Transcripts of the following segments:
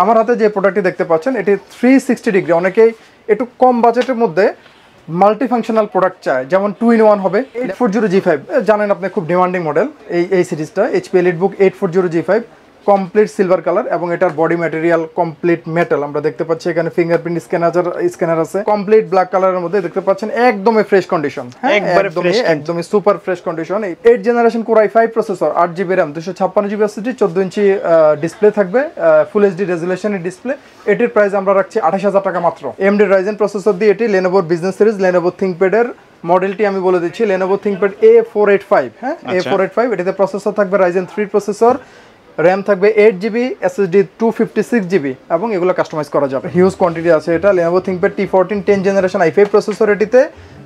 আমার হাতে যে প্রোডাক্টটি দেখতে পাচ্ছেন, এটি থ্রি সিক্সটি ডিগ্রি অনেকেই একটু কম বাজেটের মধ্যে মাল্টি ফাংশনাল প্রোডাক্ট চায়, যেমন টু ইন ওয়ান হবে eight four zero G five জানেন আপনি, খুব ডিমান্ডিং মডেল এই এই সিরিজটা HP EliteBook eight four zero G five complete silver colour এবং এটার বডি ম্যাটেরিয়াল কমপ্লিট মেটাল আমরা দেখতে পাচ্ছি এখানে ফিঙ্গারপ্রিন্ট স্ক্যানার স্ক্যানার আছে। কমপ্লিট ব্ল্যাক কালারের মধ্যে দেখতে পাচ্ছেন একদমই ফ্রেশ কন্ডিশন একবারে একদমই একদমই super fresh condition eight generation core i five processor আট জিবি র্যাম দুশো ছাপ্পান্ন জিবি এসএসডি চোদ্দ ইঞ্চি ডিসপ্লে থাকবে ফুল এইচডি রেজুলেশনের ডিসপ্লে এটির প্রাইস আমরা রাখছি আঠাশ হাজার টাকা মাত্র। এমডি রাইজেন প্রসেসর দিয়ে এটি লেনোভোর বিজনেস সিরিজ লেনোভো থিঙ্কপ্যাডের মডেলটি আমি বলে দিচ্ছি Lenovo ThinkPad A four eight five হ্যাঁ এ। ফোর এইট ফাইভ এটিতে প্রসেসর থাকবে রাইজেন থ্রি প্রসেসর র্যাম থাকবে eight GB SSD two fifty six GB এবং এগুলো কাস্টমাইজ করা যাবে। হিউজ কোয়ান্টিটি আছে এটা Lenovo ThinkPad T fourteen ten generation i processor এটিতে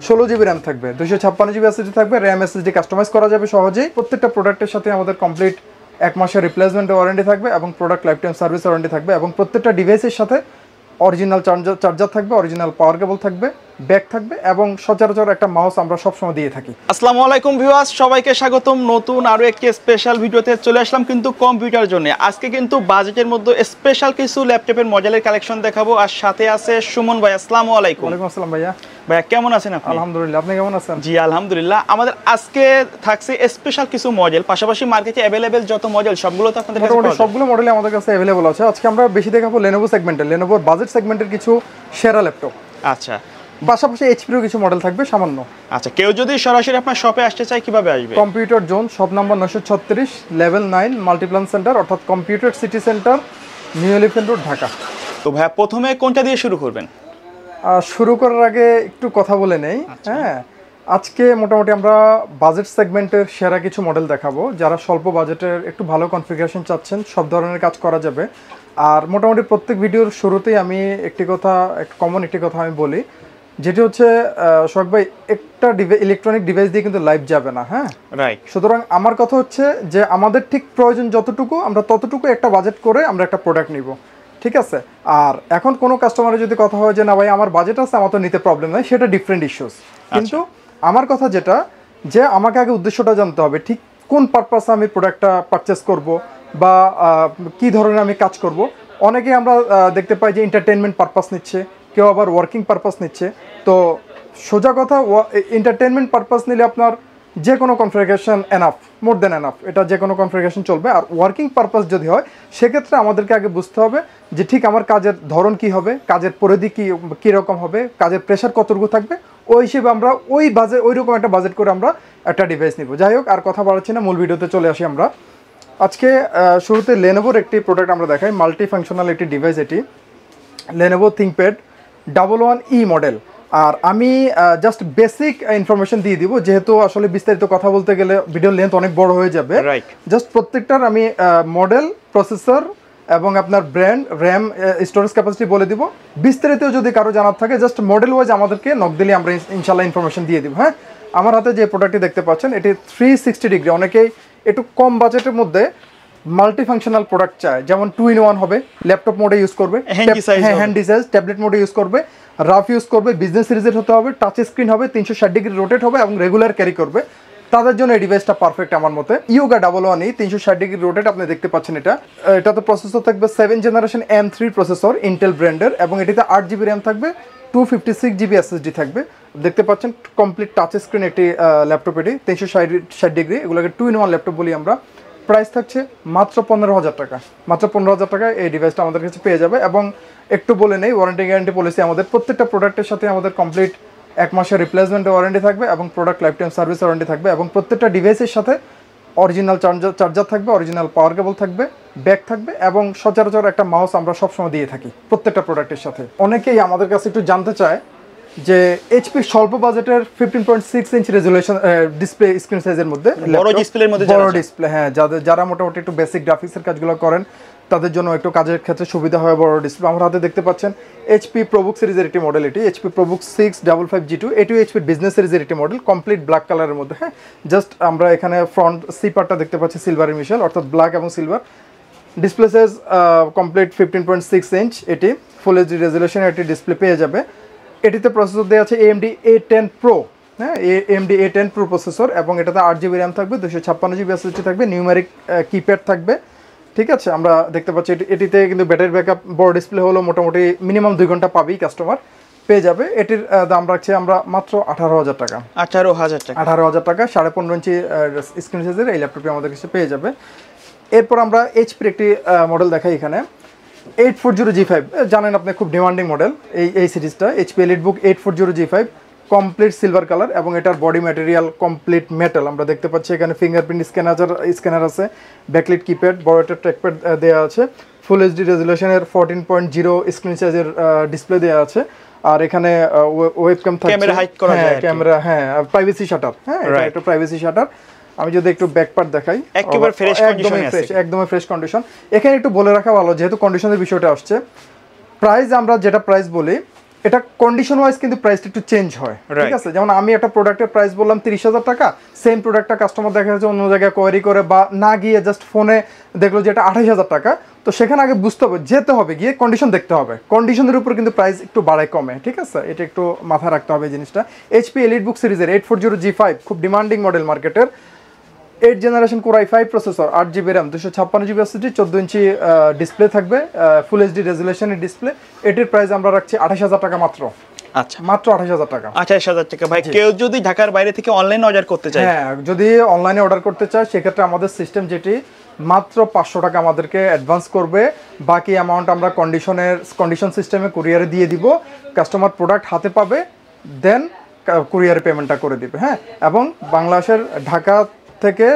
ষোলো জিবি র্যাম থাকবে দুশো ছাপ্পান্ন জিবি এসএসডি থাকবে র্যাম এসএসডি কাস্টমাইজ করা যাবে সহজেই। প্রত্যেকটা প্রোডাক্টের সাথে আমাদের কমপ্লিট এক মাসের রিপ্লেসমেন্ট ওয়ারেন্টি থাকবে এবং product life time service warranty থাকবে এবং প্রত্যেকটা ডিভাইসের সাথে অরিজিনাল চার্জার চার্জার থাকবে অরিজিনাল পাওয়ার কেবল থাকবে। ব্যাগ থাকবে এবং সচরাচর একটা মাউস আমরা সবসময় দিয়ে থাকি। আসসালামু আলাইকুম ভিউয়ার্স সবাইকে স্বাগতম। নতুন আরও একটি স্পেশাল ভিডিওতে চলে আসলাম কিন্তু কম্পিউটার জন্য আজকে কিন্তু বাজেটের মধ্যে স্পেশাল কিছু ল্যাপটপের মডেলের কালেকশন দেখাবো। আর সাথে আছে সুমন ভাই আসসালামু আলাইকুম। ওয়ালাইকুম আসসালাম ভাইয়া। ভাইয়া কেমন আছেন আপনি? আলহামদুলিল্লাহ আপনি কেমন আছেন? জি আলহামদুলিল্লাহ। আমাদের আজকে থাকছে স্পেশাল কিছু মডেল পাশাপাশি মার্কেটে অ্যাভেলেবেল যত মডেল সবগুলো তো আপনাদের কাছে সবগুলো মডেলই আমাদের কাছে অ্যাভেলেবল আছে। আজকে আমরা বেশি দেখাবো লেনোভো সেগমেন্টের লেনোভোর বাজেট সেগমেন্টের কিছু সেরা ল্যাপটপ আচ্ছা। পাশাপাশি এইচপিরও কিছু মডেল থাকবে সামান্য। আচ্ছা কেউ যদি সরাসরি আপনার শপে আসতে চায় কীভাবে আসবে? কম্পিউটার জোন শপ নাম্বার নশো ছত্রিশ লেভেল নাইন মাল্টিপ্লান সেন্টার অর্থাৎ computer city centre new elephant road Dhaka তো ভাইয়া প্রথমে কোনটা দিয়ে শুরু করবেন? শুরু করার আগে একটু কথা বলে নেই হ্যাঁ? আজকে মোটামুটি আমরা বাজেট সেগমেন্টের সেরা কিছু মডেল দেখাবো যারা স্বল্প বাজেটের একটু ভালো কনফিগারেশন চাচ্ছেন সব ধরনের কাজ করা যাবে। আর মোটামুটি প্রত্যেক ভিডিওর শুরুতেই আমি একটি কথা কমন একটি কথা আমি বলি যেটি হচ্ছে সোহাগ ভাই একটা ইলেকট্রনিক ডিভাইস দিয়ে কিন্তু লাইভ যাবে না হ্যাঁ? রাইট সুতরাং আমার কথা হচ্ছে যে আমাদের ঠিক প্রয়োজন যতটুকু আমরা ততটুকু একটা বাজেট করে আমরা একটা প্রোডাক্ট নিব। ঠিক আছে? আর এখন কোনো কাস্টমারের যদি কথা হয় যে না ভাই আমার বাজেট আছে আমার তো নিতে প্রবলেম নাই সেটা ডিফারেন্ট ইস্যুস কিন্তু আমার কথা যেটা যে আমাকে আগে উদ্দেশ্যটা জানতে হবে ঠিক কোন পারপাসে আমি প্রোডাক্টটা পারচেস করব বা কি ধরনের আমি কাজ করব? অনেকে আমরা দেখতে পাই যে এন্টারটেনমেন্ট পারপাস নিচ্ছে। কেউ আবার ওয়ার্কিং পারপাস নিচ্ছে, তো সোজা কথা এন্টারটেনমেন্ট পারপাস নিলে আপনার যে কোনো configuration enough more than enough এটা যে কোনো কনফিগারেশন চলবে। আর ওয়ার্কিং পারপাস যদি হয়, সেক্ষেত্রে আমাদেরকে আগে বুঝতে হবে যে ঠিক আমার কাজের ধরন কি হবে, কাজের পরিধি কী, কীরকম হবে, কাজের প্রেশার কতটুকু থাকবে, ওই হিসেবে আমরা ওই বাজেট ওই রকম একটা বাজেট করে আমরা একটা ডিভাইস নিব। যাই হোক, আর কথা বাড়াচ্ছি না, মূল ভিডিওতে চলে আসি আমরা। আজকে শুরুতে লেনোভোর একটি প্রোডাক্ট আমরা দেখাই মাল্টি ফাংশনাল একটি ডিভাইস এটি। Lenovo ThinkPad double one E model আর আমি জাস্ট বেসিক ইনফরমেশন দিয়ে দিব যেহেতু আসলে বিস্তারিত কথা বলতে গেলে ভিডিও লেন্থ অনেক বড় হয়ে যাবে. জাস্ট প্রত্যেকটার আমি মডেল প্রসেসর এবং আপনার ব্র্যান্ড র্যাম স্টোরেজ ক্যাপাসিটি বলে দিব। বিস্তারিত যদি কারও জানার থাকে জাস্ট মডেল ওয়াইজ আমাদেরকে নক দিলে আমরা ইন- ইনশাল্লাহ ইনফরমেশন দিয়ে দিব হ্যাঁ? আমার হাতে যে প্রোডাক্টটি দেখতে পাচ্ছেন এটি থ্রি সিক্সটি ডিগ্রি অনেকেই একটু কম বাজেটের মধ্যে মাল্টি ফাংশনাল প্রোডাক্ট চায় যেমন টু ইন ওয়ান হবে ল্যাপটপ মোডে ইউজ করবে হ্যান্ড size হ্যাঁ হবে। হ্যান্ডি সাইজ ট্যাবলেট মোডে ইউজ করবে রাফ ইউজ করবে বিজনেস সিরিজের হতে হবে টাচ স্ক্রিন হবে তিনশো ষাট ডিগ্রি রোটেট হবে এবং রেগুলার ক্যারি করবে। তাদের জন্য এই ডিভাইসটা পারফেক্ট আমার মতে। ইউগা ডাবল ওয়ান এই তিনশো ষাট ডিগ্রি রোটেট আপনি দেখতে পাচ্ছেন এটা। এটাতে প্রসেসর থাকবে seven generation M three processor Intel ব্র্যান্ডের এবং এটিতে আট জিবি র্যাম থাকবে two fifty six GB SSD থাকবে। দেখতে পাচ্ছেন কমপ্লিট টাচ স্ক্রিন একটি ল্যাপটপ এটি তিনশো ষাট ষাট ডিগ্রি এগুলোকে টু ইন ওয়ান ল্যাপটপ বলি আমরা। প্রাইস থাকছে মাত্র পনেরো হাজার টাকা। মাত্র পনেরো হাজার টাকায় এই ডিভাইসটা আমাদের কাছে পেয়ে যাবে এবং একটু বলে নেই ওয়ারেন্টি গ্যারান্টি পলিসি আমাদের প্রত্যেকটা প্রোডাক্টের সাথে আমাদের কমপ্লিট এক মাসের রিপ্লেসমেন্ট ওয়ারেন্টি থাকবে এবং product life time service warranty থাকবে এবং প্রত্যেকটা ডিভাইসের সাথে অরিজিনাল চার্জার চার্জার থাকবে অরিজিনাল পাওয়ার কেবল থাকবে ব্যাগ থাকবে এবং সচরাচর একটা মাউস আমরা সবসময় দিয়ে থাকি প্রত্যেকটা প্রোডাক্টের সাথে। অনেকেই আমাদের কাছে একটু জানতে চায় যে এইচপি স্বল্প বাজেটের fifteen point six inch resolution display screen সাইজের মধ্যে বড় ডিসপ্লের মধ্যে বড় ডিসপ্লে হ্যাঁ যাদের যারা মোটামুটি একটু বেসিক গ্রাফিক্সের কাজগুলো করেন তাদের জন্য একটু কাজের ক্ষেত্রে সুবিধা হয় বড় ডিসপ্লে আমরা হাতে দেখতে পাচ্ছেন এইচপি প্রবুক সিরিজের একটি মডেল এটি। HP ProBook six double five G two এটিও এইচপি বিজনেস সিরিজের একটি মডেল কমপ্লিট ব্ল্যাক কালারের মধ্যে হ্যাঁ। জাস্ট আমরা এখানে ফ্রন্ট সিপারটা দেখতে পাচ্ছি সিলভারের মিশেল অর্থাৎ ব্ল্যাক এবং silver display size complete fifteen point six inch এটি। ফুল এইচডি রেজুলেশন এটি ডিসপ্লে পেয়ে যাবে। এটিতে প্রসেসর দেওয়া আছে এএমডি এ টেন প্রো হ্যাঁ? AMD A ten pro processor এবং এটাতে আট জিবি র্যাম থাকবে দুশো ছাপ্পান্ন জিবি এসএসডি থাকবে নিউমেরিক কিপ্যাড থাকবে ঠিক আছে? আমরা দেখতে পাচ্ছি এটি- এটিতে কিন্তু ব্যাটারি ব্যাকআপ বড় ডিসপ্লে হলো মোটামুটি মিনিমাম দুই ঘণ্টা পাবেই কাস্টমার পেয়ে যাবে। এটির দাম রাখছি আমরা মাত্র আঠারো হাজার টাকা। আঠারো হাজার টাকা। আঠারো হাজার টাকা সাড়ে পনেরো ইঞ্চি স্ক্রিন সাইজের এই ল্যাপটপটি আমাদের কাছে পেয়ে যাবে। এরপর আমরা এইচপির একটি মডেল দেখাই এখানে। Eight four zero G five জানেন আপনি খুব ডিমান্ডিং মডেল এই এই সিরিজটা HP EliteBook eight four zero G five complete silver colour এবং এটার বডি ম্যাটেরিয়াল কমপ্লিট মেটাল আমরা দেখতে পাচ্ছি এখানে ফিঙ্গারপ্রিন্ট স্ক্যানার স্ক্যানার আছে ব্যাকলিট কিপ্যাড বড় একটা ট্র্যাকপ্যাড দেওয়া আছে ফুল এইচডি রেজুলেশনের ফোরটিন পয়েন্ট জিরো স্ক্রিন সাইজের ডিসপ্লে দেওয়া আছে। আর এখানে ওয়েবক্যাম থাকছে Camera hide করা যায় ক্যামেরা হ্যাঁ প্রাইভেসি শাটার হ্যাঁ এটা একটা প্রাইভেসি শাটার আমি যদি একটু ব্যাক পার্ট দেখাই একেবারে fresh একদমই আছে। ফ্রেশ একদমই ফ্রেশ কন্ডিশন এখানে একটু বলে রাখা ভালো যেহেতু কন্ডিশনের বিষয়টা আসছে। প্রাইস আমরা যেটা প্রাইস বলি এটা কন্ডিশন ওয়াইজ কিন্তু প্রাইসটা একটু চেঞ্জ হয়। ঠিক আছে? যেমন আমি একটা প্রোডাক্টের প্রাইস বললাম তিরিশ হাজার টাকা সেম প্রোডাক্টটা কাস্টমার দেখা যাচ্ছে অন্য জায়গায় কোয়ারি করে বা না গিয়ে জাস্ট ফোনে দেখল যে এটা আঠাশ হাজার টাকা তো সেখানে আগে বুঝতে হবে যেতে হবে গিয়ে কন্ডিশন দেখতে হবে। কন্ডিশনের উপর কিন্তু প্রাইস একটু বাড়ায় কমে। ঠিক আছে? এটা একটু মাথায় রাখতে হবে জিনিসটা। এইচপি এলিট বুক সিরিজের eight four zero G five খুব ডিমান্ডিং মডেল মার্কেটের eight generation core i five processor আট জিবি র্যাম দুশো ছাপ্পান্ন জিবি এসএসডি চোদ্দ ইঞ্চি ডিসপ্লে থাকবে ফুল এইচডি রেজুলেশনের ডিসপ্লে এটির প্রাইস আমরা রাখছি আঠাশ হাজার টাকা মাত্র। আচ্ছা। মাত্র আঠাশ হাজার টাকা। আঠাশ হাজার টাকা। ভাই কেউ যদি ঢাকার বাইরে থেকে অনলাইন অর্ডার করতে চায়। হ্যাঁ যদি অনলাইনে অর্ডার করতে চায় সেক্ষেত্রে আমাদের সিস্টেম যেটি মাত্র পাঁচশো টাকা আমাদেরকে অ্যাডভান্স করবে। বাকি অ্যামাউন্ট আমরা কন্ডিশনের কন্ডিশন সিস্টেমে কুরিয়ারে দিয়ে দিব। কাস্টমার প্রোডাক্ট হাতে পাবে দেন কুরিয়ারে পেমেন্টটা করে দিবে হ্যাঁ? এবং বাংলাদেশের ঢাকা থেকে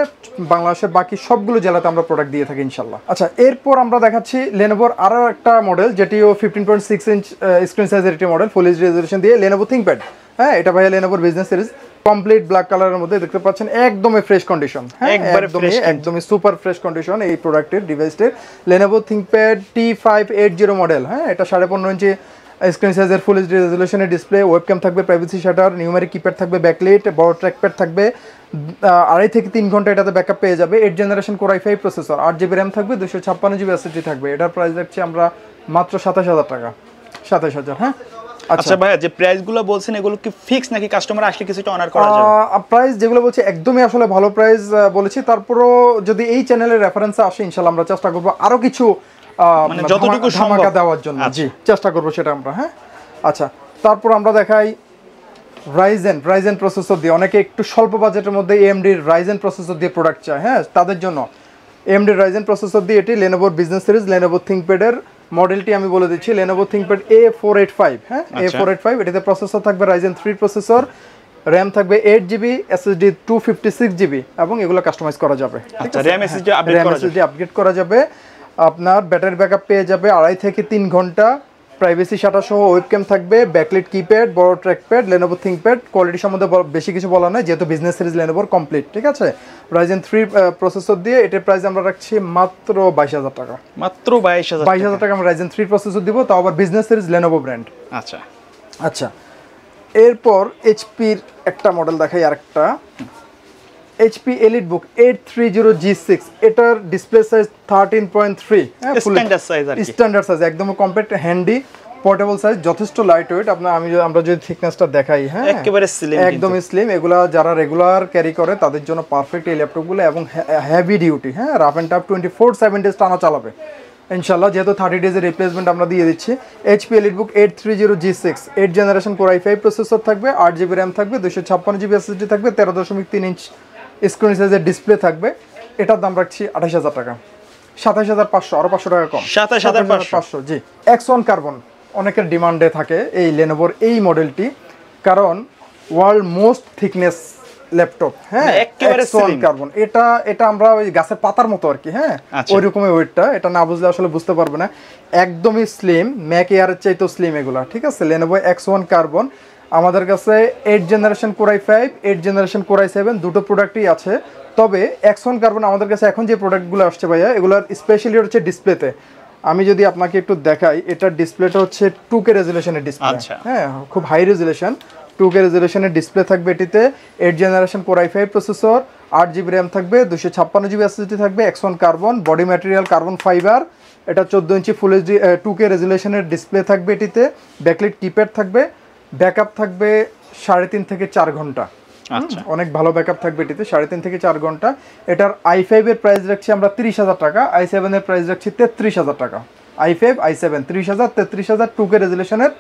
বাংলাদেশের বাকি সবগুলো জেলাতে আমরা প্রোডাক্ট দিয়ে থাকি ইনশাল্লাহ আচ্ছা এরপর আমরা দেখাচ্ছি লেনোভোর আরও একটা model যেটিও fifteen point six inch screen সাইজের একটি মডেল ফুল এইচ রেজলিউশন দিয়ে লেনোভো থিঙ্কপ্যাড হ্যাঁ এটা ভাইয়া লেনোভোর বিজনেস সিরিজ কমপ্লিট ব্ল্যাক কালারের মধ্যে দেখতে পাচ্ছেন একদমই ফ্রেশ কন্ডিশন হ্যাঁ একবারে একদমই একদমই সুপার ফ্রেশ কন্ডিশন এই প্রোডাক্টের ডিভাইসটির Lenovo ThinkPad T five eight zero model হ্যাঁ এটা সাড়ে পনেরো ইঞ্চি স্ক্রিন সাইজের ফুল রেজলিউশনের ডিসপ্লে ওয়েবক্যাম থাকবে প্রাইভেসি শাটার নিউমেরিক কিপ্যাড থাকবে ব্যাকলেট বড় ট্র্যাকপ্যাড থাকবে আড়াই থেকে তিন ঘণ্টা এটাতে ব্যাকআপ পেয়ে যাবে। Eight generation core i five processor আট জিবি র্যাম থাকবে দুশো ছাপ্পান্ন জিবি এসএসডি থাকবে। এটার প্রাইস রাখছি আমরা মাত্র সাতাশ হাজার টাকা। সাতাশ হাজার হ্যাঁ? আচ্ছা। ভাইয়া যে প্রাইসগুলো বলছেন এগুলো কি ফিক্স নাকি কাস্টমার আসলে কিছুটা অনার করা যাবে? প্রাইস যেগুলো বলছি একদমই আসলে ভালো প্রাইস বলেছি। তারপরও যদি এই চ্যানেলের রেফারেন্সে আসে ইনশাল্লাহ আমরা চেষ্টা করব আরও কিছু মানে যতটুকু সম্ভব। দেওয়ার জন্য। আচ্ছা। জি চেষ্টা করব সেটা আমরা হ্যাঁ? আচ্ছা তারপর আমরা দেখাই রাইজেন রাইজেন প্রসেসর দিয়ে। অনেকে একটু স্বল্প বাজেটের মধ্যে এমডির রাইজেন প্রসেসর দিয়ে প্রোডাক্ট চায় হ্যাঁ তাদের জন্য। এমডি রাইজেন প্রসেসর দিয়ে এটি লেনোভোর বিজনেস সিরিজ লেনোভো থিঙ্কপ্যাডের মডেলটি আমি বলে দিচ্ছি Lenovo ThinkPad A four eight five হ্যাঁ এ। ফোর এইট ফাইভ এটিতে প্রসেসর থাকবে রাইজেন থ্রি প্রসেসর র্যাম থাকবে eight GB SSD two fifty six GB এবং এগুলো কাস্টমাইজ করা যাবে। SSD upgrade RAM করা যাবে। আপগ্রেড করা যাবে। আপনার ব্যাটারি ব্যাকআপ পেয়ে যাবে আড়াই থেকে তিন ঘণ্টা। প্রাইভেসি শাটার সহ ওয়েবক্যাম থাকবে ব্যাকলিট কিপ্যাড বড় ট্র্যাকপ্যাড লেনোভো থিঙ্কপ্যাড কোয়ালিটি সম্বন্ধে বেশি কিছু বলা নয় যেহেতু বিজনেস সিরিজ লেনোভোর কমপ্লিট ঠিক আছে? রাইজেন থ্রি প্রসেসর দিয়ে এটার প্রাইস আমরা রাখছি মাত্র বাইশ হাজার টাকা। মাত্র বাইশ হাজার বাইশ হাজার টাকা আমরা রাইজেন থ্রি প্রসেসর দিব তাও আবার বিজনেস সিরিজ লেনোভো ব্র্যান্ড আচ্ছা। আচ্ছা। এরপর এইচপির একটা মডেল দেখাই আরেকটা। HP EliteBook eight three zero G six এটার display size thirteen point three standard size একদম কম্প্যাক্ট হ্যান্ডি পোর্টেবল সাইজ যথেষ্ট লাইট ওয়েট আপনার আমি আমরা যদি থিকনেসটা দেখাই হ্যাঁ। একেবারে কিন্তু। একদমই স্লিম এগুলা যারা রেগুলার ক্যারি করে তাদের জন্য পারফেক্ট এই ল্যাপটপগুলো এবং হেভি ডিউটি হ্যাঁ rough and tough twenty four seven days টানা চালাবে। ইনশাল্লাহ যেহেতু থার্টি ডেজের রিপ্লেসমেন্ট আমরা দিয়ে দিচ্ছি HP EliteBook eight three zero G six eight generation core i five processor থাকবে আট জিবি র্যাম থাকবে দুশো ছাপ্পান্ন জিবি এসএসডি থাকবে তেরো দশমিক তিন ইঞ্চ স্ক্রিন সাইজের ডিসপ্লে থাকবে। এটার দাম রাখছি আঠাশ হাজার টাকা। সাতাশ হাজার পাঁচশো আরও পাঁচশো টাকা কম। 27,500 পাঁচশো। জি। এক্স ওয়ান কার্বন অনেকের ডিমান্ডে থাকে এই লেনোভোর এই মডেলটি কারণ ওয়ার্ল্ড মোস্ট থিকনেস ল্যাপটপ হ্যাঁ এক্কেবারে X1 slim। কার্বন এটা এটা আমরা ওই গাছের পাতার মতো আর কি হ্যাঁ আচ্ছা। ওই রকমের ওয়েটটা এটা না বুঝলে আসলে বুঝতে পারবে না। একদমই স্লিম ম্যাক এয়ারের চাইতেও স্লিম এগুলা ঠিক আছে? লেনোভো এক্স ওয়ান কার্বন আমাদের কাছে eight generation core i five eight generation core i seven দুটো প্রোডাক্টই আছে। তবে এক্স ওয়ান কার্বন আমাদের কাছে এখন যে প্রোডাক্টগুলো আসছে ভাইয়া এগুলোর স্পেশালি হচ্ছে ডিসপ্লেতে আমি যদি আপনাকে একটু দেখাই এটার ডিসপ্লেটা হচ্ছে টু কে রেজুলেশনের ডিসপ্লে। হ্যাঁ খুব হাই রেজুলেশন টু কে রেজুলেশনের ডিসপ্লে থাকবে এটিতে। Eight generation core i five processor আট জিবি র্যাম থাকবে দুশো ছাপ্পান্ন জিবি এসএসডি থাকবে X one carbon body material carbon fibre এটা চোদ্দ ইঞ্চি ফুল এইচডি টু কে রেজুলেশনের ডিসপ্লে থাকবে এটিতে। ব্যাকলিট কিপ্যাড থাকবে। ব্যাকআপ থাকবে সাড়ে তিন থেকে চার ঘণ্টা। আচ্ছা। অনেক ভালো ব্যাকআপ থাকবে এটিতে সাড়ে তিন থেকে চার ঘণ্টা। এটার আই ফাইভের প্রাইস রাখছি আমরা তিরিশ হাজার টাকা আই সেভেনের প্রাইস রাখছি তেত্রিশ হাজার টাকা। আই ফাইভ আই সেভেন তিরিশ হাজার তেত্রিশ হাজার টু কে রেজুলেশনের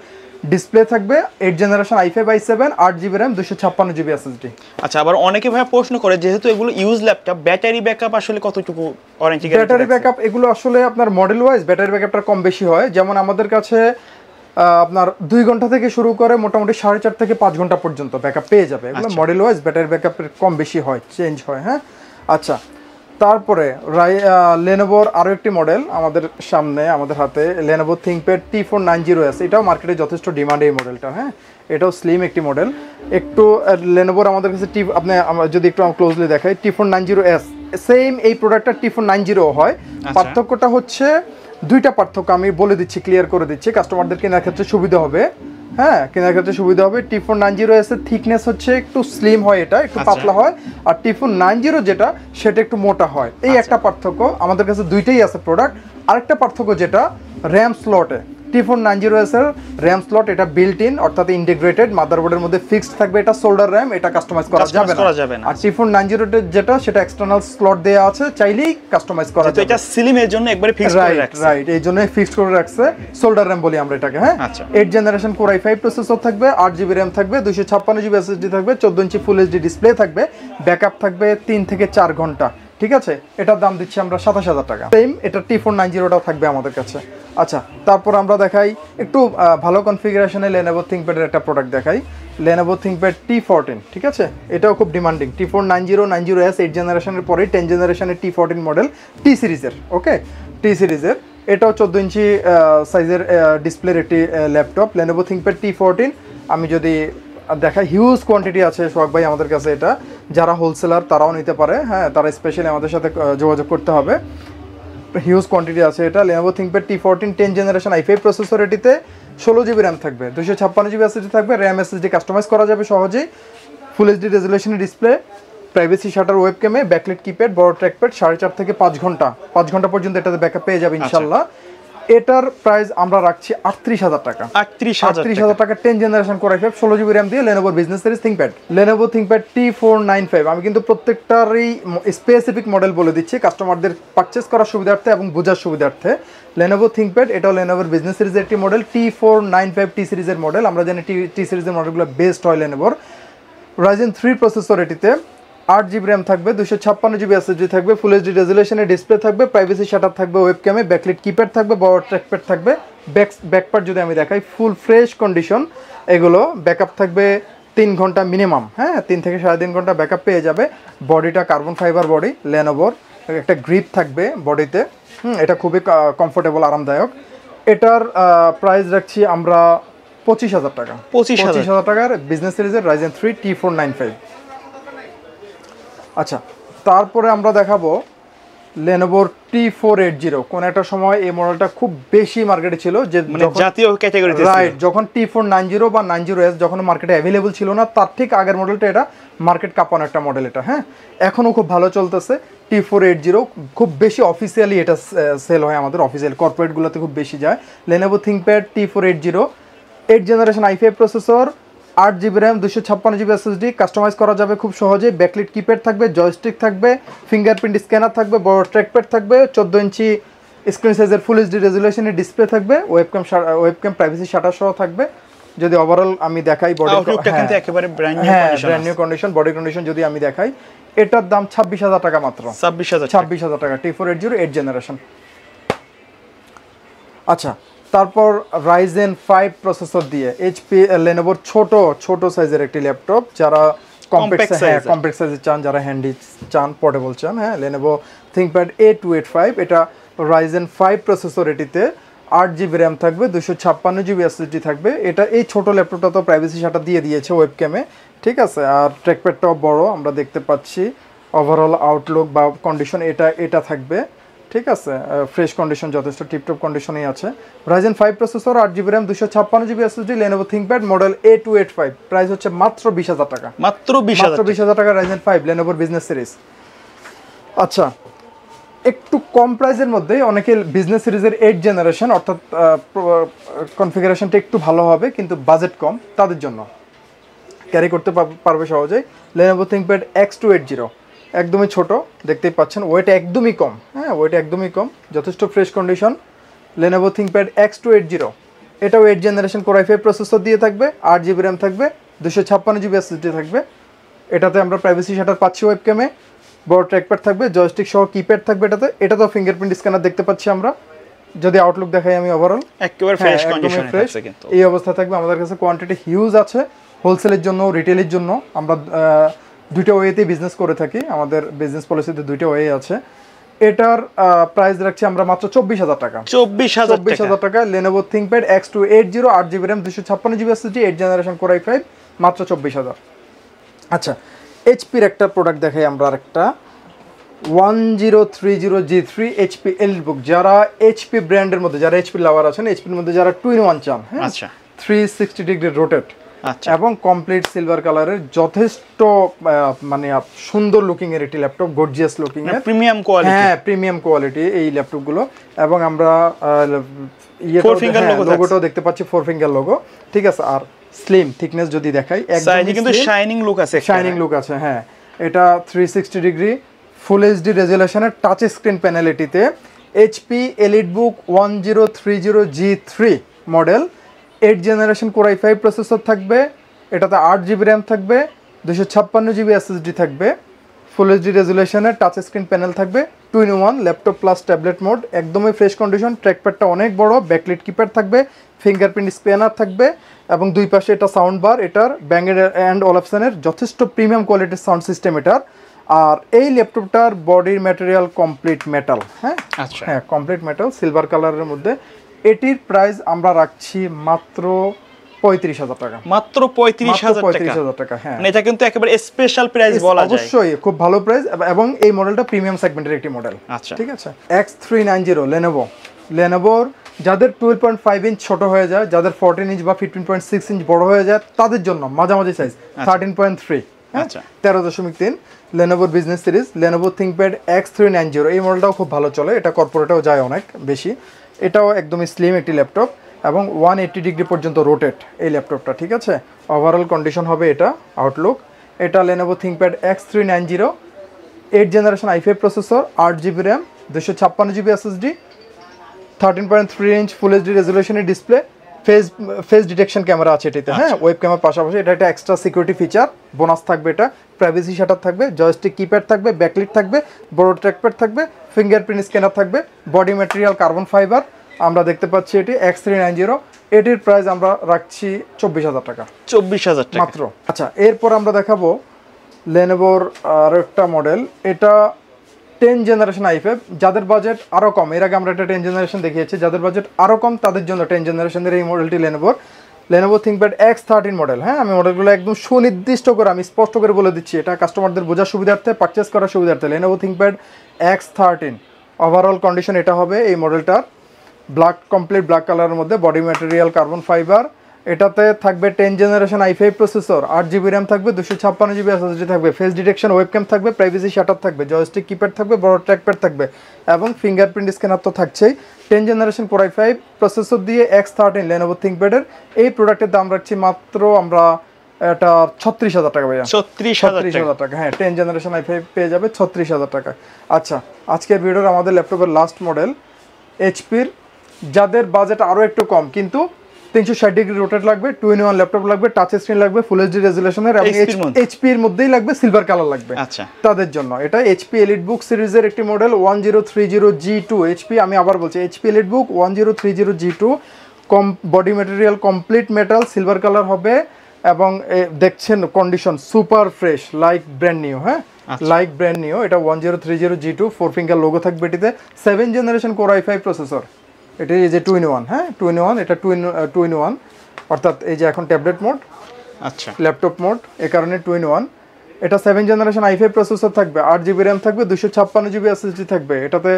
ডিসপ্লে থাকবে eight generation i five i seven আট জিবি র্যাম দুশো ছাপ্পান্ন জিবি এসএসডি আচ্ছা আবার অনেকে ভাই প্রশ্ন করে যেহেতু এগুলো ইউজ ল্যাপটপ ব্যাটারি ব্যাকআপ আসলে কতটুকু ওয়ারেন্টি ব্যাটারি ব্যাকআপ এগুলো আসলে আপনার মডেল ওয়াইজ ব্যাটারি ব্যাকআপটা কম বেশি হয়। যেমন আমাদের কাছে আপনার দুই ঘণ্টা থেকে শুরু করে মোটামুটি সাড়ে চার থেকে পাঁচ ঘণ্টা পর্যন্ত ব্যাকআপ পেয়ে যাবে। এগুলো মডেল ওয়াইজ ব্যাটারি ব্যাকআপের কম বেশি হয় চেঞ্জ হয় হ্যাঁ? আচ্ছা তারপরে রাই লেনোভোর আরও একটি মডেল আমাদের সামনে আমাদের হাতে Lenovo ThinkPad T four nine zero S এটাও মার্কেটে যথেষ্ট ডিমান্ড এই মডেলটা হ্যাঁ? এটাও স্লিম একটি মডেল একটু লেনোভোর আমাদের কাছে টি আপনি আমরা যদি একটু ক্লোজলি দেখাই T four nine zero S same এই প্রোডাক্টটা টি ফোর নাইন জিরো হয়। পার্থক্যটা হচ্ছে দুইটা পার্থক্য আমি বলে দিচ্ছি ক্লিয়ার করে দিচ্ছি। কাস্টমারদের কেনার ক্ষেত্রে সুবিধা হবে। হ্যাঁ কেনার ক্ষেত্রে সুবিধা হবে। T four nine zero S এর থিকনেস হচ্ছে একটু স্লিম হয় এটা একটু পাতলা হয়। আর টি ফোর নাইন জিরো যেটা সেটা একটু মোটা হয়। এই একটা পার্থক্য আমাদের কাছে দুইটাই আছে প্রোডাক্ট আরেকটা পার্থক্য যেটা RAM স্লটে T four nine zero S এর র্যাম স্লট এটা বিল্ট ইন অর্থাৎ ইন্টিগ্রেটেড মাদারবোর্ডের মধ্যে ফিক্সড থাকবে এটা সোল্ডার র্যাম এটা কাস্টমাইজ করা যাবে না। আর টি ফোর নাইন জিরো যেটা সেটা এক্সটার্নাল স্লট দেওয়া আছে চাইলেই কাস্টমাইজ করা যাবে। এটা সিলিমের জন্য একবারে ফিক্স করে রাইট রাখছে। রাইট এই জন্য ফিক্সড করে রাখছে সোল্ডার র্যাম বলি আমরা এটাকে হ্যাঁ? আচ্ছা। Eight generation core i five processor থাকবে আট জিবি র্যাম থাকবে দুশো ছাপ্পান্ন জিবি এসএসডি থাকবে চোদ্দ ইঞ্চি ফুল এইচডি ডিসপ্লে থাকবে ব্যাকআপ থাকবে তিন থেকে চার ঘণ্টা ঠিক আছে? এটার দাম দিচ্ছি আমরা সাতাশ হাজার টাকা। সেম এটা টি ফোর নাইন জিরোটাও থাকবে আমাদের কাছে। আচ্ছা তারপর আমরা দেখাই একটু ভালো কনফিগারেশনে লেনোভো থিঙ্কপ্যাডের একটা প্রোডাক্ট দেখাই। লেনোভো থিঙ্কপ্যাড টি ফোরটিন ঠিক আছে? এটাও খুব demanding T four nine zero nine zero S eight জেনারেশনের পরেই টেন জেনারেশনের টি ফোরটিন মডেল টি সিরিজের ওকে টি সিরিজের এটাও চোদ্দ ইঞ্চি সাইজের ডিসপ্লের একটি laptop Lenovo ThinkPad T fourteen আমি যদি দেখা হিউজ কোয়ান্টিটি আছে, সোহাগ ভাই আমাদের কাছে এটা। যারা হোলসেলার তারাও নিতে পারে। হ্যাঁ তারা স্পেশালি আমাদের সাথে যোগাযোগ করতে হবে। হিউজ কোয়ান্টিটি আছে এটা। Lenovo ThinkPad T fourteen ten generation i five processor এটিতে ষোলো জিবি র্যাম থাকবে দুশো ছাপ্পান্ন জিবি এসএসডি থাকবে র্যাম এসএসডি কাস্টমাইজ করা যাবে সহজেই। ফুল এইচডি রেজুলেশনের ডিসপ্লে প্রাইভেসি শাটার ওয়েব ক্যামে ব্যাকলেট কিপ্যাড বড় ট্র্যাকপ্যাড সাড়ে চার থেকে পাঁচ ঘণ্টা পাঁচ ঘণ্টা পর্যন্ত এটাতে ব্যাকআপ পেয়ে যাবে ইনশাল্লাহ। এটার প্রাইস আমরা রাখছি আটত্রিশ হাজার টাকা। আটত্রিশ আটত্রিশ হাজার টাকা। টেন জেনারেশন কোর ফাইভ ষোলো জিবি র্যাম দিয়ে লেনোভোর business series ThinkPad Lenovo ThinkPad T four nine five আমি কিন্তু প্রত্যেকটারই স্পেসিফিক মডেল বলে দিচ্ছি কাস্টমারদের পারচেস করার সুবিধার্থে এবং বোঝার সুবিধার্থে। লেনোভো থিঙ্কপ্যাড এটাও লেনোভোর বিজনেস সিরিজের একটি model T four nine five T সিরিজের মডেল আমরা জানি টি টি সিরিজের মডেলগুলো বেস্ট হয় লেনোভোর রাইজেন থ্রি প্রসেসর এটিতে আট জিবি র্যাম থাকবে দুশো ছাপ্পান্ন জিবি এসএসডি থাকবে ফুল এইচডি রেজুলেশনের ডিসপ্লে থাকবে প্রাইভেসি শাটার থাকবে ওয়েব ক্যামে ব্যাকলিট কিপ্যাড থাকবে বড় ট্র্যাকপ্যাড থাকবে ব্যাক ব্যাকপার্ট যদি আমি দেখাই ফুল ফ্রেশ কন্ডিশন এগুলো ব্যাকআপ থাকবে তিন ঘণ্টা মিনিমাম হ্যাঁ তিন থেকে সাড়ে তিন ঘণ্টা ব্যাকআপ পেয়ে যাবে। বডিটা কার্বন ফাইবার বডি লেনোভোর একটা গ্রিপ থাকবে বডিতে হুম এটা খুবই কমফোর্টেবল আরামদায়ক। এটার প্রাইস রাখছি আমরা পঁচিশ হাজার টাকা। 25,000 পঁচিশ হাজার টাকার বিজনেস সিরিজের Ryzen three T four nine five আচ্ছা তারপরে আমরা দেখাবো লেনোভোর টি ফোর এইট জিরো কোন একটা সময় এই মডেলটা খুব বেশি মার্কেটে ছিল যে মানে জাতীয় ক্যাটাগরিতে রাইট যখন টি ফোর নাইন জিরো বা নাইন জিরো এস যখন মার্কেটে অ্যাভেলেবল ছিল না তার ঠিক আগের মডেলটা এটা মার্কেট কাঁপানো একটা মডেল এটা হ্যাঁ? এখনও খুব ভালো চলতেছে। টি ফোর এইট জিরো খুব বেশি অফিসিয়ালি এটা সেল হয় আমাদের। অফিসিয়াল কর্পোরেটগুলোতে খুব বেশি যায়। Lenovo ThinkPad T four eight zero eight generation I five processor আট জিবি র্যাম দুশো ছাপ্পান্ন জিবি এসএসডি। কাস্টমাইজ করা যাবে খুব সহজে। ব্যাকলিট কিপ্যাড থাকবে জয়স্টিক থাকবে ফিঙ্গারপ্রিন্ট স্ক্যানার থাকবে বড় ট্র্যাকপ্যাড থাকবে চোদ্দ ইঞ্চি স্ক্রিন সাইজের ফুল এইচডি রেজুলেশনের ডিসপ্লে থাকবে ওয়েবক্যাম ওয়েবক্যাম প্রাইভেসি শাটার সহ থাকবে। যদি ওভারঅল আমি দেখাই বডি কিন্তু একেবারে ব্র্যান্ড নিউ হ্যাঁ condition brand new condition body condition যদি আমি দেখাই এটার দাম ছাব্বিশ হাজার টাকা মাত্র। ছাব্বিশ হাজার ছাব্বিশ হাজার টাকা T four eight zero eight generation আচ্ছা তারপর রাইজেন ফাইভ প্রসেসর দিয়ে এইচপি লেনোভোর ছোট ছোট সাইজের একটি ল্যাপটপ যারা কম্প্যাক্ট হ্যাঁ কম্প্যাক্ট সাইজের চান যারা হ্যান্ডি চান পোর্টেবল চান হ্যাঁ Lenovo ThinkPad A two eight five এটা রাইজেন ফাইভ প্রসেসর এটিতে আট জিবি র্যাম থাকবে দুশো ছাপ্পান্ন জিবি এসএসডি থাকবে। এটা এই ছোট ল্যাপটপটা তো প্রাইভেসি শাটা দিয়ে দিয়েছে ওয়েব ক্যামে ঠিক আছে? আর ট্র্যাকপ্যাডটাও বড় আমরা দেখতে পাচ্ছি ওভারঅল আউটলুক বা কন্ডিশন এটা এটা থাকবে। ঠিক আছে ফ্রেশ কন্ডিশন যথেষ্ট টিপটপ কন্ডিশনেই আছে। রাইজেন ফাইভ প্রসেসর আট জিবি র্যাম দুশো ছাপ্পান্ন GB SSD Lenovo ThinkPad model A two eight five price হচ্ছে মাত্র বিশ হাজার টাকা। মাত্র বিশ মাত্র বিশ হাজার টাকা রাইজেন ফাইভ লেনোভোর বিজনেস সিরিজ আচ্ছা একটু কম প্রাইসের মধ্যে অনেকে বিজনেস সিরিজের এইট জেনারেশন অর্থাৎ কনফিগারেশনটা একটু ভালো হবে কিন্তু বাজেট কম তাদের জন্য। ক্যারি করতে পারবে সহজেই। Lenovo ThinkPad X two eight zero একদমই ছোট দেখতেই পাচ্ছেন। ওয়েট একদমই কম হ্যাঁ ওয়েট একদমই কম। যথেষ্ট fresh condition Lenovo ThinkPad X two eight zero এটাও eight generation core five processor দিয়ে থাকবে আট জিবি র্যাম থাকবে দুশো ছাপ্পান্ন জিবি এসএসডি থাকবে। এটাতে আমরা প্রাইভেসি শাটার পাচ্ছি ওয়েবক্যামে বড় ট্র্যাকপ্যাড থাকবে জয়স্টিক সহ কিপ্যাড থাকবে এটাতে। এটা তো ফিঙ্গারপ্রিন্ট স্ক্যানার দেখতে পাচ্ছি আমরা। যদি আউটলুক দেখাই আমি ওভারঅল একেবারে ফ্রেশ কন্ডিশনে ফ্রেশ এই অবস্থা থাকবে। আমাদের কাছে কোয়ান্টিটি হিউজ আছে হোলসেলের জন্য রিটেলের জন্য। আমরা দুইটা ওয়েতেই বিজনেস করে থাকি। আমাদের বিজনেস পলিসিতে দুইটা ওয়ে আছে। এটার প্রাইস রাখছি আমরা মাত্র চব্বিশ হাজার টাকা। চব্বিশ হাজার চব্বিশ টাকা হাজার টাকা Lenovo ThinkPad X two eight zero আট জিবি র্যাম দুশো ছাপ্পান্ন GB SSD eight generation core i five মাত্র চব্বিশ হাজার। আচ্ছা এইচপির একটা প্রোডাক্ট দেখাই আমরা আরেকটা। One zero three zero G three HP L book যারা এইচপি ব্র্যান্ডের মধ্যে যারা এইচপি লাভার আছেন এইচপির মধ্যে যারা টু ইন ওয়ান চান হ্যাঁ? আচ্ছা। থ্রি সিক্সটি ডিগ্রি রোটেট এবং কমপ্লিট সিলভার কালারের যথেষ্ট মানে সুন্দর লুকিং এর একটি ল্যাপটপ গর্জিয়াস লুকিং এর। প্রিমিয়াম কোয়ালিটি হ্যাঁ প্রিমিয়াম কোয়ালিটি এই ল্যাপটপগুলো এবং আমরা। লোগোটাও দেখতে পাচ্ছি ফোর ফিঙ্গার লোগো ঠিক আছে আর স্লিম থিকনেস যদি দেখাই সাইডে কিন্তু শাইনিং লুক আছে শাইনিং লুক আছে হ্যাঁ। এটা three sixty degree full HD রেজুলেশনের touch screen প্যানেলিটিতে HP Elite book one zero three zero G three model eight generation core i five processor থাকবে এটাতে আট জিবি র্যাম থাকবে দুশো ছাপ্পান্ন জিবি এসএসডি থাকবে ফুল এইচডি রেজুলেশনের টাচ স্ক্রিন প্যানেল থাকবে two in one laptop plus tablet mode একদমই ফ্রেশ কন্ডিশন ট্র্যাকপ্যাডটা অনেক বড় ব্যাকলিট কিপ্যাড থাকবে ফিঙ্গারপ্রিন্ট স্প্যানার থাকবে এবং দুই পাশে এটা সাউন্ড বার এটার ব্যাঙ্গের অ্যান্ড অলাপসনের যথেষ্ট প্রিমিয়াম কোয়ালিটির সাউন্ড সিস্টেম এটার আর এই ল্যাপটপটার বডির ম্যাটেরিয়াল কমপ্লিট মেটাল হ্যাঁ? আচ্ছা। হ্যাঁ কমপ্লিট মেটাল সিলভার কালারের মধ্যে এটির প্রাইস আমরা রাখছি মাত্র পঁয়ত্রিশ হাজার টাকা। মাত্র পঁয়ত্রিশ হাজার পঁয়ত্রিশ টাকা হাজার টাকা হ্যাঁ। মানে এটা কিন্তু একেবারে স্পেশাল প্রাইস বলা যায়। অবশ্যই খুব ভালো প্রাইস এবং এই মডেলটা প্রিমিয়াম সেগমেন্টের একটি মডেল আচ্ছা। ঠিক আছে? X three nine zero Lenovo লেনোভোর যাদের টুয়েলভ পয়েন্ট ফাইভ ইঞ্চ ছোট হয়ে যায় যাদের ফোরটিন ইঞ্চ বা ফিফটিন পয়েন্ট সিক্স ইঞ্চ বড় হয়ে যায় তাদের জন্য মাঝামাঝি সাইজ থার্টিন পয়েন্ট থ্রি আচ্ছা। তেরো দশমিক তিন। লেনোভোর business series Lenovo ThinkPad X three nine zero এই মডেলটাও খুব ভালো চলে এটা কর্পোরেটেও যায় অনেক বেশি। এটাও একদমই স্লিম একটি ল্যাপটপ এবং ওয়ান এইট্টি ডিগ্রি পর্যন্ত রোটেট এই ল্যাপটপটা ঠিক আছে? ওভারঅল কন্ডিশন হবে এটা আউটলুক এটা Lenovo ThinkPad X three nine zero eight generation i five processor আট জিবি র্যাম দুশো ছাপ্পান্ন GB SSD thirteen point three inch full HD রেজলিউশনের display face face detection camera আছে এটাতে হ্যাঁ? ওয়েব ক্যামেরার পাশাপাশি এটা একটা এক্সট্রা সিকিউরিটি ফিচার বোনাস থাকবে এটা প্রাইভেসি শাটার থাকবে জয়স্টিক কিপ্যাড থাকবে ব্যাকলিট থাকবে বড় ট্র্যাকপ্যাড থাকবে ফিঙ্গারপ্রিন্ট স্ক্যানার থাকবে বডি ম্যাটেরিয়াল কার্বন ফাইবার আমরা দেখতে পাচ্ছি এটি এক্স থ্রি নাইন জিরো এটির প্রাইস আমরা রাখছি চব্বিশ হাজার টাকা। চব্বিশ হাজার মাত্র। আচ্ছা এরপর আমরা দেখাবো লেনোভোর আর একটা মডেল এটা টেন জেনারেশন আই যাদের বাজেট আরও কম, এর আগে আমরা একটা টেন জেনারেশন দেখিয়েছি, যাদের বাজেট আরও কম, তাদের জন্য টেন জেনারেশনের এই মডেলটি লেনোভোর Lenovo ThinkPad X thirteen model হ্যাঁ? আমি মডেলগুলো একদম সুনির্দিষ্ট করে, আমি স্পষ্ট করে বলে দিচ্ছি, এটা কাস্টমারদের বোঝার সুবিধার্থে পারচেস করার সুবিধার্থে। Lenovo ThinkPad X thirteen overall condition এটা হবে এই মডেলটার ব্ল্যাক কমপ্লিট ব্ল্যাক কালারের মধ্যে বডি ম্যাটেরিয়াল কার্বন ফাইবার এটাতে থাকবে ten generation I five processor আট জিবি র্যাম থাকবে দুশো ছাপ্পান্ন জিবি এসএসডি থাকবে ফেস ডিটেকশন ওয়েবক্যাম থাকবে প্রাইভেসি শাটার থাকবে জয়স্টিক কিপ্যাড থাকবে বড় ট্র্যাকপ্যাড থাকবে এবং ফিঙ্গারপ্রিন্ট স্ক্যানার তো থাকছেই। Ten generation four i five processor দিয়ে এক্স থার্টিন লেনোভো থিঙ্কপ্যাডের এই প্রোডাক্টের দাম রাখছি মাত্র আমরা এটা ছত্রিশ হাজার টাকা ভাইয়া। ছত্রিশ ছত্রিশ টাকা। হাজার টাকা হ্যাঁ টেন জেনারেশন আই ফাইভ পেয়ে যাবে ছত্রিশ হাজার টাকা। আচ্ছা আজকের ভিডিওর আমাদের ল্যাপটপের লাস্ট মডেল এইচপির যাদের বাজেট আরও একটু কম কিন্তু তিনশো ষাট ডিগ্রি রোটেট লাগবে টু ইন ওয়ান ল্যাপটপ লাগবে টাচ স্ক্রিন লাগবে ফুল এইচডি রেজুলেশনের। এইচপি এর মধ্যেই লাগবে সিলভার কালার লাগবে আচ্ছা। তাদের জন্য। এটা এইচপি এলিট বুক সিরিজের একটি model one zero three zero G two HP আমি আবার বলছি HP Elite book one zero three zero G two কম body material complete metal silver colour হবে এবং দেখছেন condition super fresh like brand new হ্যাঁ? Like brand new এটা one zero three zero G two four finger logo থাকবে এটিতে। Seven generation core i five processor এটি এই যে টু ইন ওয়ান হ্যাঁ? টু ইন ওয়ান এটা two in two in one অর্থাৎ এই যে এখন ট্যাবলেট মোড আচ্ছা। ল্যাপটপ মোড এ কারণে টু ইন ওয়ান এটা seven generation i five processor থাকবে আট জিবি র্যাম থাকবে দুশো ছাপ্পান্ন জিবি এসএসডি থাকবে। এটাতে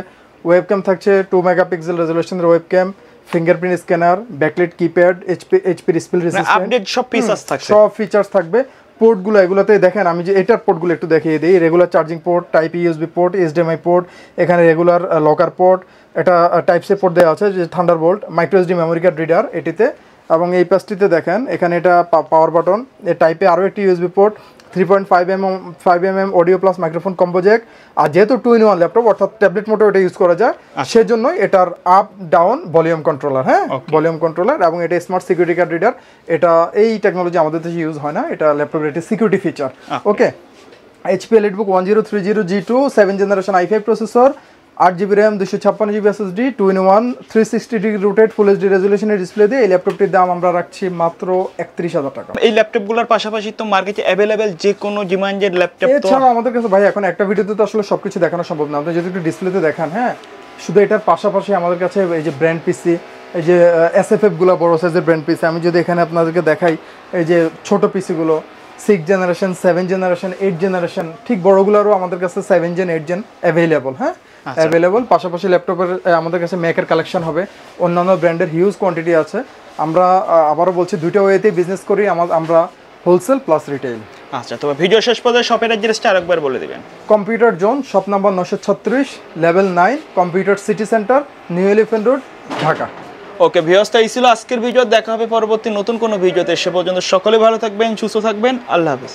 ওয়েবক্যাম থাকছে two megapixel রেজলিউশনের webcam fingerprint scanner backlit keypad HP HP display resistant update সব পিসাস থাকছে। সব ফিচার্স থাকবে। পোর্টগুলো এগুলোতে দেখেন, আমি যে এটার পোর্টগুলো একটু দেখিয়ে দিই। Regular charging port type USB port HDMI port এখানে রেগুলার লকার পোর্ট এটা টাইপ সি পোর্ট দেওয়া আছে, যে Thunderbolt micro SD memory card reader এটিতে এবং এই পাশটিতে দেখেন এখানে এটা পাওয়ার বাটন এ টাইপে আরও একটি USB port three point five M five M M audio plus microphone combo jack আর যেহেতু টু ইন ওয়ান ল্যাপটপ অর্থাৎ ট্যাবলেট মোটে এটা ইউজ করা যায় সেজন্য এটার আপ ডাউন ভলিউম কন্ট্রোলার হ্যাঁ? ভলিউম কন্ট্রোলার এবং এটা স্মার্ট সিকিউরিটি কার্ড রিডার এটা এই টেকনোলজি আমাদের দেশে ইউজ হয় না এটা ল্যাপটপের একটি security feature okay HP EliteBook one zero three zero G two seven generation i five processor আট জিবি র্যাম দুশো ছাপ্পান্ন GB SSD two in one three sixty degree rotate full HD রেজুলেশনের display দিয়ে এই ল্যাপটপটির দাম আমরা রাখছি মাত্র একত্রিশ হাজার টাকা। এই ল্যাপটপগুলোর পাশাপাশি তো মার্কেটে অ্যাভেলেবেল যে কোনো ডিমান্ডের ল্যাপটপ এছাড়া আমাদের কাছে ভাই এখন একটা ভিডিওতে তো আসলে সবকিছু দেখানো সম্ভব না। আপনি যদি একটু ডিসপ্লেতে দেখান হ্যাঁ? শুধু এটার পাশাপাশি আমাদের কাছে এই যে ব্র্যান্ড পিসি এই যে এস এফ এফগুলো বড় সাইজের ব্র্যান্ড পিসি আমি যদি এখানে আপনাদেরকে দেখাই এই যে ছোট পিসিগুলো six generation seven generation eight generation ঠিক বড়গুলোরও আমাদের কাছে seven gen eight gen available হ্যাঁ? অ্যাভেলেবল পাশাপাশি ল্যাপটপের আমাদের কাছে ম্যাকের কালেকশন হবে। অন্যান্য ব্র্যান্ডের হিউজ কোয়ান্টিটি আছে। আমরা আবারও বলছি দুইটা ওয়েতেই বিজনেস করি আমা- আমরা হোলসেল প্লাস রিটেইল আচ্ছা তবে ভিডিও শেষ পর্যন্ত শপের অ্যাড্রেসটা আরেকবার বলে দিবেন। কম্পিউটার জোন শপ নাম্বার নশো ছত্রিশ level nine computer city centre New Elephant Road Dhaka. Okay ভিউয়ার্সটা এই ছিল আজকের ভিডিও। দেখা হবে পরবর্তী নতুন কোনো ভিডিওতে। সে পর্যন্ত সকলে ভালো থাকবেন, সুস্থ থাকবেন। আল্লাহ হাফেজ।